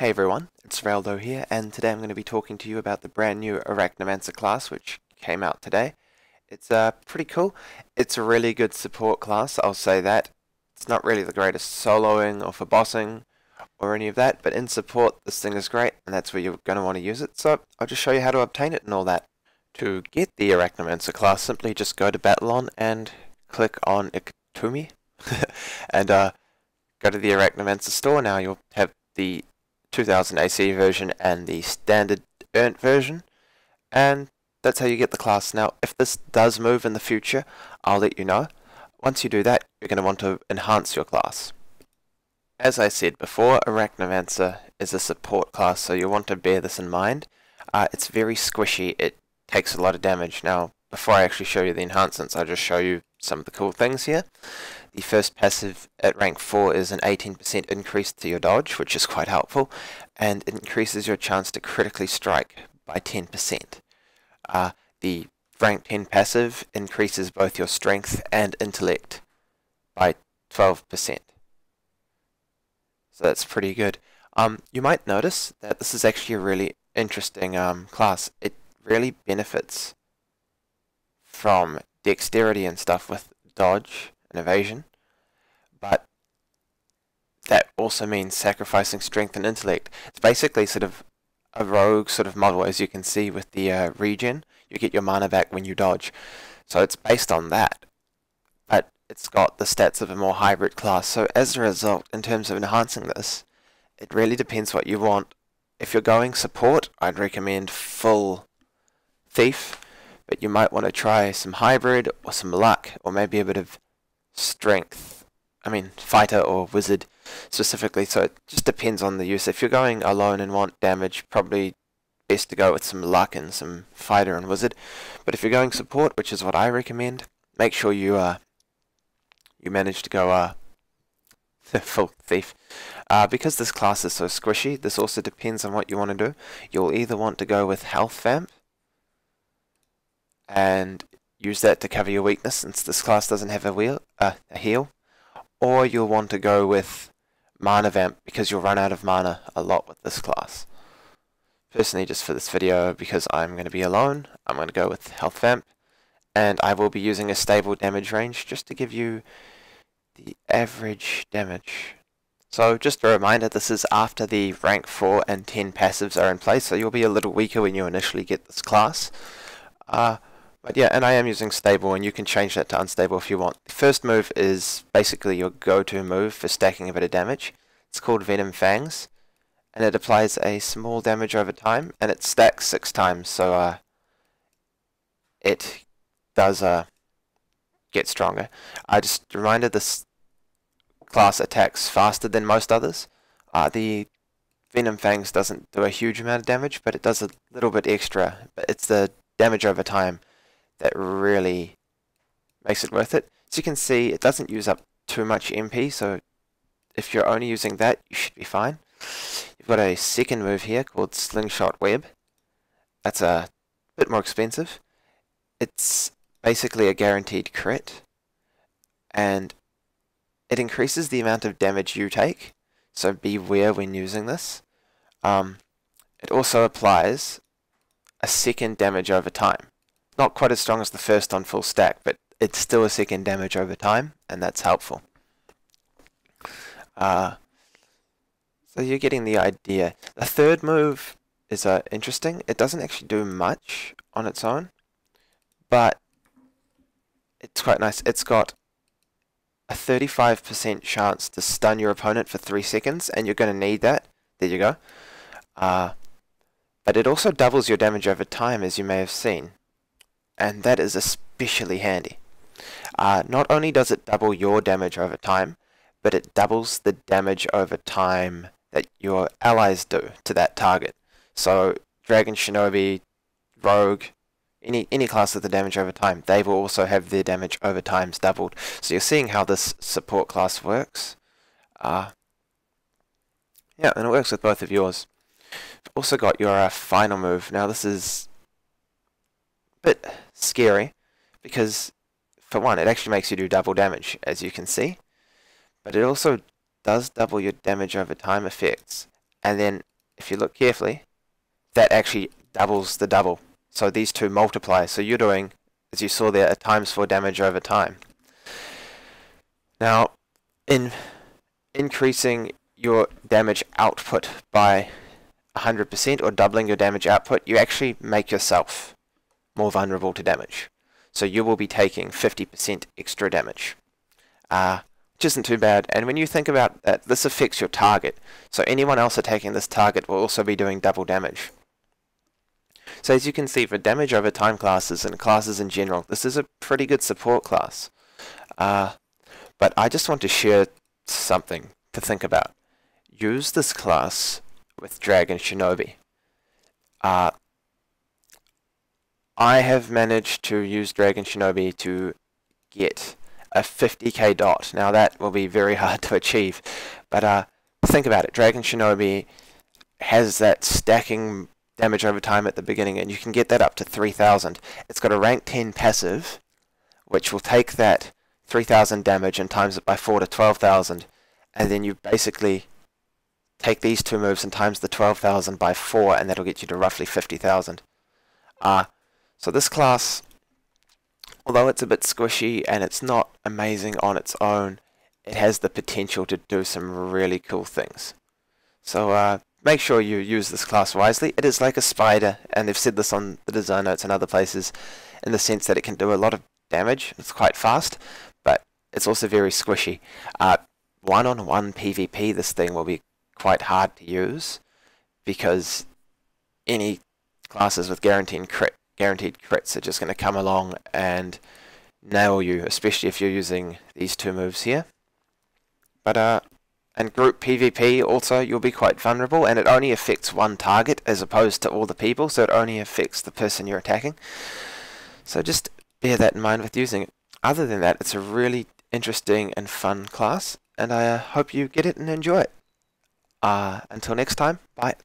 Hey everyone, it's Zereldo here, and today I'm going to be talking to you about the brand new Arachnomancer class, which came out today. It's uh, pretty cool. It's a really good support class, I'll say that. It's not really the greatest soloing or for bossing or any of that, but in support this thing is great, and that's where you're going to want to use it, so I'll just show you how to obtain it and all that. To get the Arachnomancer class, simply just go to Battleon and click on Iktomi, and uh, go to the Arachnomancer store. Now you'll have the 2000 AC version and the standard earned version and that's how you get the class. Now if this does move in the future I'll let you know. Once you do that you're going to want to enhance your class. As I said before Arachnomancer is a support class so you'll want to bear this in mind. Uh, it's very squishy, it takes a lot of damage. Now before I actually show you the enhancements I'll just show you some of the cool things here. The first passive at rank 4 is an 18% increase to your dodge, which is quite helpful, and increases your chance to critically strike by 10%. Uh, the rank 10 passive increases both your strength and intellect by 12%. So that's pretty good. Um, you might notice that this is actually a really interesting um, class. It really benefits from dexterity and stuff with dodge and evasion, but that also means sacrificing strength and intellect. It's basically sort of a rogue sort of model, as you can see with the uh, regen. You get your mana back when you dodge. So it's based on that. But it's got the stats of a more hybrid class. So as a result, in terms of enhancing this, it really depends what you want. If you're going support, I'd recommend full thief, but you might want to try some hybrid or some luck, or maybe a bit of strength. I mean, fighter or wizard specifically, so it just depends on the use. If you're going alone and want damage, probably best to go with some luck and some fighter and wizard. But if you're going support, which is what I recommend, make sure you uh, you manage to go uh, full thief. Uh, because this class is so squishy, this also depends on what you want to do. You'll either want to go with health vamp, and use that to cover your weakness since this class doesn't have a wheel, uh, a heal. Or you'll want to go with Mana Vamp because you'll run out of mana a lot with this class. Personally, just for this video, because I'm going to be alone, I'm going to go with Health Vamp. And I will be using a stable damage range just to give you the average damage. So just a reminder, this is after the rank 4 and 10 passives are in place, so you'll be a little weaker when you initially get this class. Uh, but yeah, and I am using stable, and you can change that to unstable if you want. The first move is basically your go-to move for stacking a bit of damage. It's called Venom Fangs, and it applies a small damage over time, and it stacks six times, so uh, it does uh, get stronger. I just reminded this class attacks faster than most others. Uh, the Venom Fangs doesn't do a huge amount of damage, but it does a little bit extra. But it's the damage over time that really makes it worth it. As you can see, it doesn't use up too much MP, so if you're only using that, you should be fine. You've got a second move here called Slingshot Web. That's a bit more expensive. It's basically a guaranteed crit, and it increases the amount of damage you take, so beware when using this. Um, it also applies a second damage over time not quite as strong as the first on full stack, but it's still a second damage over time, and that's helpful. Uh, so you're getting the idea. The third move is uh, interesting. It doesn't actually do much on its own, but it's quite nice. It's got a 35% chance to stun your opponent for 3 seconds, and you're going to need that. There you go. Uh, but it also doubles your damage over time, as you may have seen and that is especially handy. Uh, not only does it double your damage over time, but it doubles the damage over time that your allies do to that target. So Dragon Shinobi, Rogue, any any class with the damage over time, they will also have their damage over times doubled. So you're seeing how this support class works. Uh, yeah, and it works with both of yours. You've also got your uh, final move. Now this is bit scary because for one it actually makes you do double damage as you can see but it also does double your damage over time effects and then if you look carefully, that actually doubles the double. So these two multiply. So you're doing, as you saw there, a times 4 damage over time. Now, in increasing your damage output by 100% or doubling your damage output, you actually make yourself more vulnerable to damage. So you will be taking 50% extra damage. Uh, which isn't too bad. And when you think about that, this affects your target. So anyone else attacking this target will also be doing double damage. So as you can see, for damage over time classes and classes in general, this is a pretty good support class. Uh, but I just want to share something to think about. Use this class with Dragon Shinobi. Uh, I have managed to use Dragon Shinobi to get a 50k dot. Now that will be very hard to achieve, but uh, think about it. Dragon Shinobi has that stacking damage over time at the beginning, and you can get that up to 3000. It's got a rank 10 passive, which will take that 3000 damage and times it by 4 to 12,000, and then you basically take these two moves and times the 12,000 by 4, and that'll get you to roughly 50,000. Uh, so this class although it's a bit squishy and it's not amazing on its own, it has the potential to do some really cool things. So uh, make sure you use this class wisely. It is like a spider, and they've said this on the design notes and other places, in the sense that it can do a lot of damage. It's quite fast, but it's also very squishy. Uh, one-on-one -on -one PvP, this thing will be quite hard to use, because any classes with guaranteed crit guaranteed crits are just going to come along and nail you, especially if you're using these two moves here. But uh, and group PvP also you'll be quite vulnerable, and it only affects one target as opposed to all the people, so it only affects the person you're attacking. So just bear that in mind with using it. Other than that, it's a really interesting and fun class, and I uh, hope you get it and enjoy it. Uh, until next time, bye.